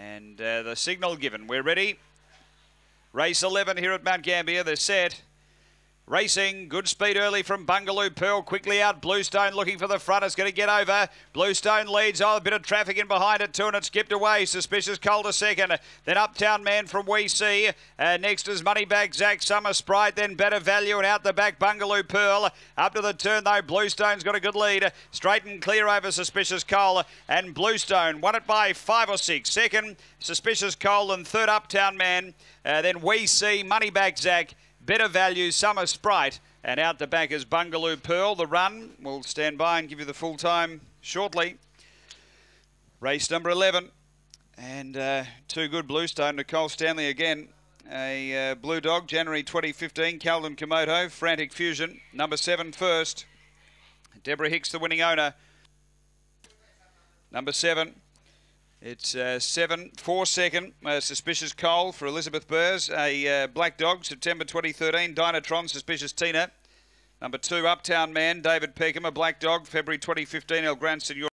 And uh, the signal given. We're ready. Race 11 here at Mount Gambier. They're set. Racing, good speed early from Bungaloo Pearl. Quickly out, Bluestone looking for the front. It's going to get over. Bluestone leads. Oh, a bit of traffic in behind it too, and it skipped away. Suspicious Coal a second. Then Uptown Man from We See. Uh, next is Moneybag Zach Summer Sprite. Then Better Value and out the back Bungaloo Pearl. Up to the turn though, Bluestone's got a good lead. Straight and clear over Suspicious Coal and Bluestone won it by five or six. Second, Suspicious Coal and third Uptown Man. Uh, then We See Moneybag Zach. Better value, Summer Sprite. And out the back is Bungaloo Pearl. The run, we'll stand by and give you the full time shortly. Race number 11. And uh, two good Bluestone. Nicole Stanley again. A uh, Blue Dog, January 2015. Calvin Komodo, Frantic Fusion. Number seven first. Deborah Hicks, the winning owner. Number seven. It's uh, seven, four second, uh, Suspicious Coal for Elizabeth Burrs. A uh, Black Dog, September 2013, Dynatron, Suspicious Tina. Number two, Uptown Man, David Peckham, a Black Dog, February 2015, El Gran Senor.